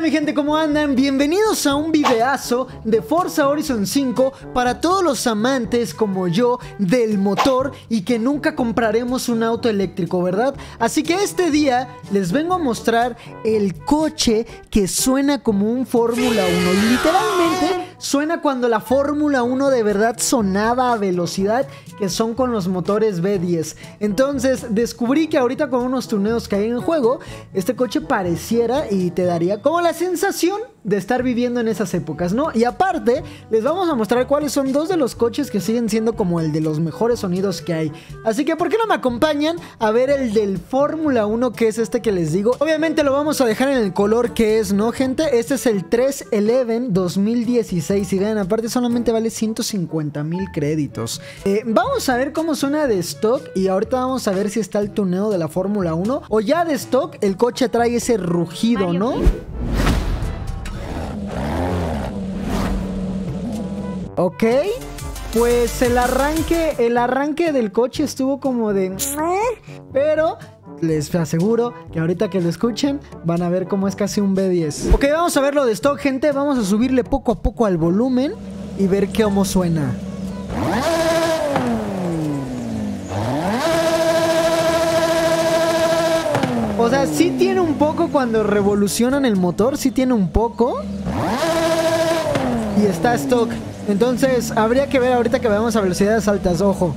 mi gente? ¿Cómo andan? Bienvenidos a un videazo de Forza Horizon 5 para todos los amantes como yo del motor y que nunca compraremos un auto eléctrico, ¿verdad? Así que este día les vengo a mostrar el coche que suena como un Fórmula 1 y literalmente suena cuando la Fórmula 1 de verdad sonaba a velocidad que son con los motores B10. Entonces descubrí que ahorita con unos tuneos que hay en juego, este coche pareciera y te daría como la sensación de estar viviendo en esas épocas, ¿no? Y aparte, les vamos a mostrar cuáles son dos de los coches que siguen siendo como el de los mejores sonidos que hay. Así que, ¿por qué no me acompañan a ver el del Fórmula 1 que es este que les digo? Obviamente lo vamos a dejar en el color que es, ¿no, gente? Este es el 311 2016 y vean, aparte solamente vale 150 mil créditos. Eh, vamos a ver cómo suena de stock y ahorita vamos a ver si está el tuneo de la Fórmula 1 o ya de stock el coche trae ese rugido, ¿no? Ok. Pues el arranque, el arranque del coche estuvo como de... Pero les aseguro que ahorita que lo escuchen van a ver cómo es casi un B10. Ok, vamos a verlo de stock, gente. Vamos a subirle poco a poco al volumen y ver cómo suena. O sea, sí tiene un poco cuando revolucionan el motor, sí tiene un poco. Y está stock. Entonces, habría que ver ahorita que veamos a velocidades altas, ojo.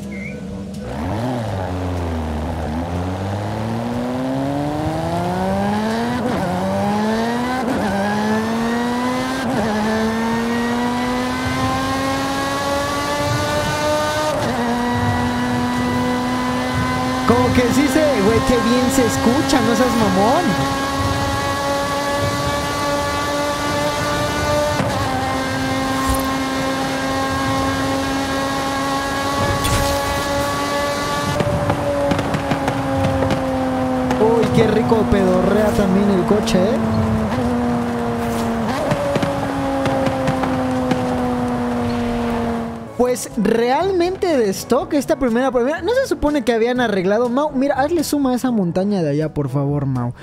Como que sí se, güey, qué bien se escucha, no seas mamón. Qué rico pedorrea también el coche, ¿eh? Pues realmente de stock esta primera primera no se supone que habían arreglado Mau, mira, hazle suma a esa montaña de allá, por favor, Mau.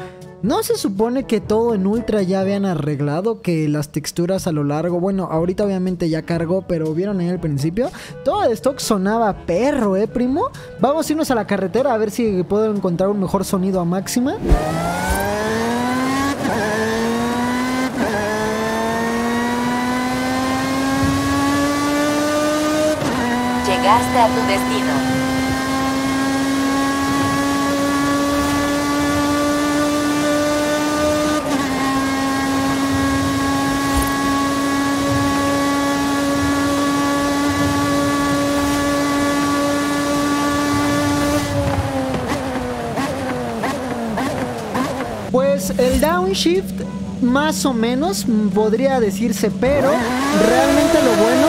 No se supone que todo en ultra ya habían arreglado, que las texturas a lo largo, bueno, ahorita obviamente ya cargó, pero vieron ahí al principio, todo de stock sonaba perro, ¿eh, primo? Vamos a irnos a la carretera a ver si puedo encontrar un mejor sonido a máxima. Llegaste a tu destino. Pues el downshift más o menos podría decirse, pero realmente lo bueno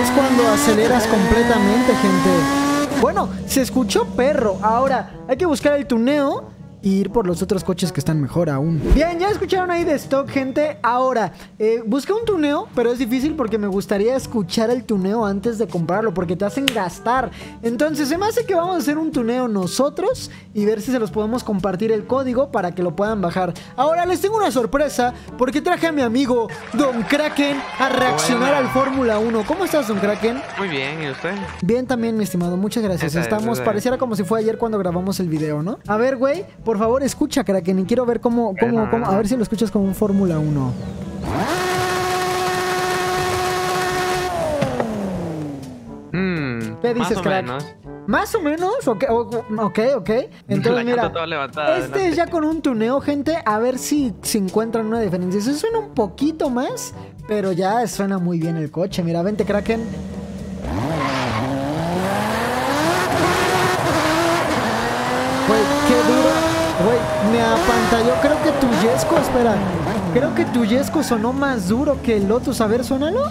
es cuando aceleras completamente, gente. Bueno, se escuchó perro. Ahora, hay que buscar el tuneo y ir por los otros coches que están mejor aún. Bien, ya escucharon ahí de stock, gente. Ahora, eh, busqué un tuneo, pero es difícil porque me gustaría escuchar el tuneo antes de comprarlo, porque te hacen gastar. Entonces, se me hace que vamos a hacer un tuneo nosotros y ver si se los podemos compartir el código para que lo puedan bajar. Ahora, les tengo una sorpresa, porque traje a mi amigo Don Kraken a reaccionar Buena. al Fórmula 1. ¿Cómo estás, Don Kraken? Muy bien, ¿y usted? Bien también, mi estimado. Muchas gracias. Esa es, Estamos, esa es. pareciera como si fue ayer cuando grabamos el video, ¿no? A ver, güey, por favor, escucha, Kraken, y quiero ver cómo, cómo, cómo- a ver si lo escuchas como un Fórmula 1. Hmm, ¿Qué dices, más o crack? menos. Más o menos, ok, ok, ok. Entonces, La mira, llanta toda levantada este adelante. es ya con un tuneo, gente, a ver si se encuentran una diferencia. Eso suena un poquito más, pero ya suena muy bien el coche. Mira, vente, Kraken. Güey, qué duro. Güey, me apantalló. Creo que tu Yesco, espera. Creo que tu Yesco sonó más duro que el Lotus. A ver, suénalo.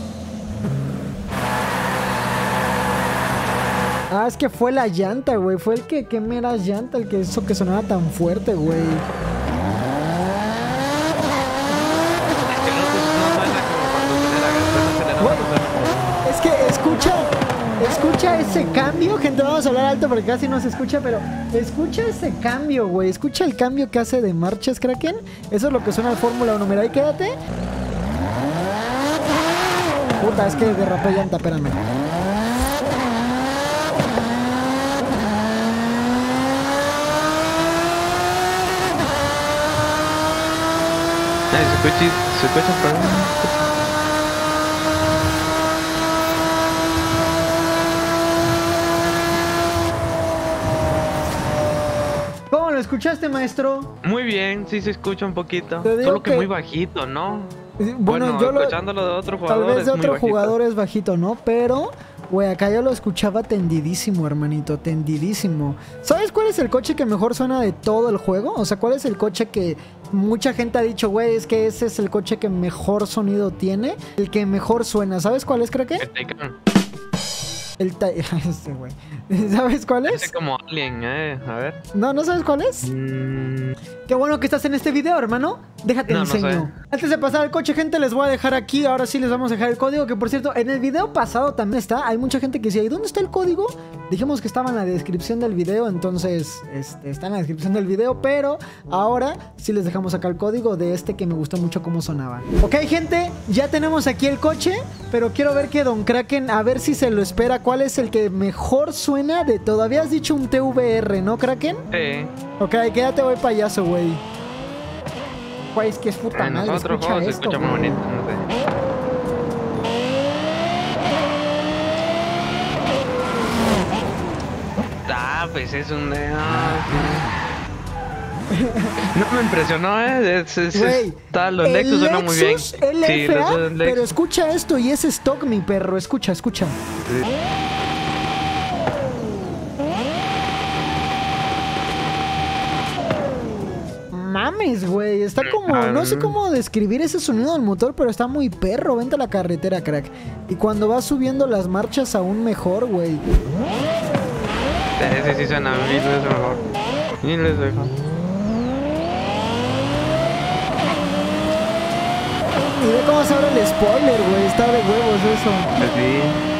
Ah, es que fue la llanta, güey. Fue el que quemé la llanta, el que hizo que sonara tan fuerte, güey. Es que el Lotus no suena como cuando acelera, cuando acelera Güey, no suena. Es que escucha, escucha escucha ese cambio, gente. Vamos a hablar alto porque casi no se escucha, pero escucha ese cambio, güey. Escucha el cambio que hace de marchas, Kraken. Eso es lo que suena al Fórmula 1. Mira, ahí quédate. Puta, es que derrapé llanta, espérame. Se escucha, se escucha por ahí. ¿Cómo lo escuchaste, maestro? Muy bien, sí se escucha un poquito. Solo que, que- muy bajito, ¿no? Bueno, Bueno, yo lo, escuchándolo de otro Tal jugador vez de es otro bajito. jugador es bajito, ¿no? Pero, güey, acá yo lo escuchaba tendidísimo, hermanito, tendidísimo. ¿Sabes cuál es el coche que mejor suena de todo el juego? O sea, ¿cuál es el coche que mucha gente ha dicho, güey, es que ese es el coche que mejor sonido tiene? El que mejor suena. ¿Sabes cuál es, creo que? El Taycan. El este, güey. ¿Sabes cuál Parece es? como Alien, eh. A ver. No, ¿no sabes cuál es? Mm, Qué bueno que estás en este video, hermano. Déjate No, no enseño. Antes de pasar al coche, gente, les voy a dejar aquí. Ahora sí les vamos a dejar el código. Que por cierto, en el video pasado también está. Hay mucha gente que decía, ¿y dónde está el código? Dijimos que estaba en la descripción del video. Entonces, este, está en la descripción del video. Pero ahora sí les dejamos acá el código de este que me gustó mucho cómo sonaba. Ok, gente, ya tenemos aquí el coche. Pero quiero ver que Don Kraken, a ver si se lo espera. ¿Cuál es el que mejor suena de todo? Habías dicho un TVR, ¿no, Kraken? sí. Ok, quédate, voy payaso, güey. Güey, es que es puta madre, escucha juegos se esto, escucha muy bonito, no sé. Ah, pues es un... sí. No me impresionó, eh. Es, es, Güey, está, los Lexus suenan muy bien. Lexus Sí, LFA, los pero Lexus. escucha esto y es stock, mi perro. Escucha, escucha. Mames, güey. Está como. No sé cómo describir ese sonido del motor, pero está muy perro. Vente a la carretera, crack. Y cuando vas subiendo las marchas, aún mejor, güey. Ese sí suena mil veces mejor. Mil veces mejor. Y ve cómo se abre el spoiler, güey. Está de huevos eso. Así.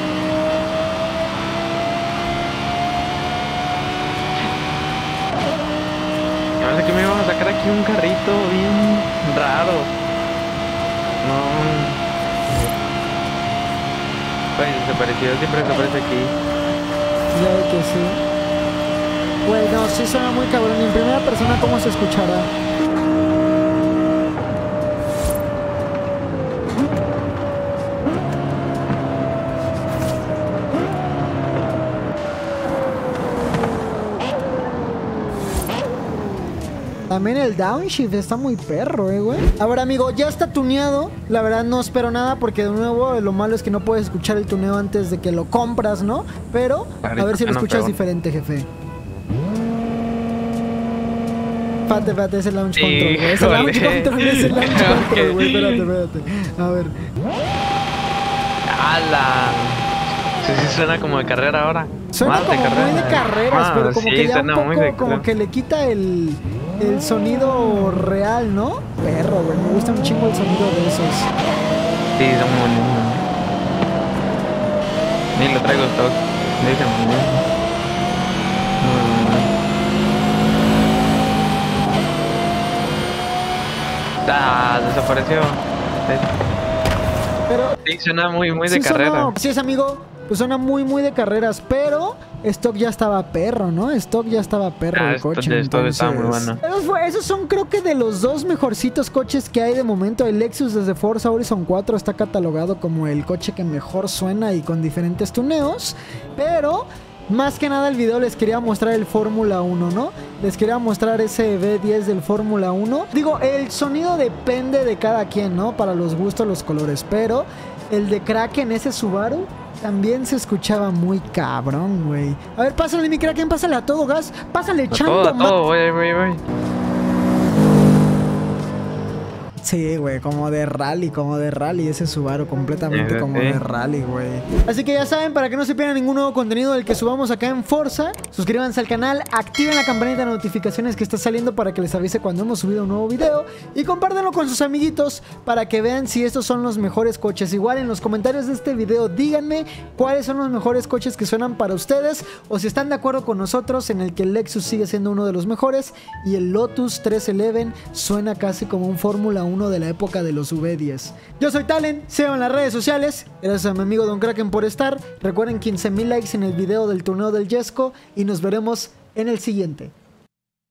Parece que me un carrito bien raro. No. Pues desapareció, siempre desaparece aquí. Ve que sí. Güey, no, sí suena muy cabrón. En primera persona, ¿cómo se escuchará? También el downshift está muy perro, eh, güey. Ahora, amigo, ya está tuneado. La verdad no espero nada porque de nuevo lo malo es que no puedes escuchar el tuneo antes de que lo compras, ¿no? Pero a ver si lo escuchas diferente, jefe. Espérate, espérate, es el launch control, güey. Es el launch control, es el launch control, güey. Espérate, espérate. A ver. ¡Hala! Sí, sí, suena como de carrera ahora. Suena como muy de carreras, Ah, pero como sí, que ya un suena muy poco, de- como que le quita el, el sonido real, ¿no? Perro, güey. Me gusta un chingo el sonido de esos. Sí, son muy bonitos. Ni lo traigo stock. Déjame. Muy bueno. Ah, desapareció. Pero Sí, suena muy, muy de sí carrera. sonó- sí es amigo, pues suena muy muy de carreras, pero Stock ya estaba perro, ¿no? Stock ya estaba perro Ah, el coche. estaba muy entonces- bueno. Esos, esos son creo que de los dos mejorcitos coches que hay de momento. El Lexus desde Forza Horizon 4 está catalogado como el coche que mejor suena y con diferentes tuneos, pero más que nada el video les quería mostrar el Fórmula 1, ¿no? Les quería mostrar ese V10 del Fórmula 1. Digo, el sonido depende de cada quien, ¿no? Para los gustos, los colores, pero el de Kraken, ese Subaru, también se escuchaba muy cabrón, güey. A ver, pásale, mi Kraken, pásale a todo gas. Pásale, A echando todo, a todo, voy, voy, voy. Sí, güey, como de rally, como de rally ese Subaru, completamente como de rally, güey. Así que ya saben, para que no se pierdan ningún nuevo contenido del que subamos acá en Forza, suscríbanse al canal, activen la campanita de notificaciones que está saliendo para que les avise cuando hemos subido un nuevo video y compártanlo con sus amiguitos para que vean si estos son los mejores coches. Igual en los comentarios de este video díganme cuáles son los mejores coches que suenan para ustedes o si están de acuerdo con nosotros en el que el Lexus sigue siendo uno de los mejores y el Lotus 311 suena casi como un Fórmula 1 de la época de los V10. Yo soy Talent, síganme en las redes sociales. Gracias a mi amigo Don Kraken por estar. Recuerden 15.000 likes en el video del torneo del Yesco y nos veremos en el siguiente.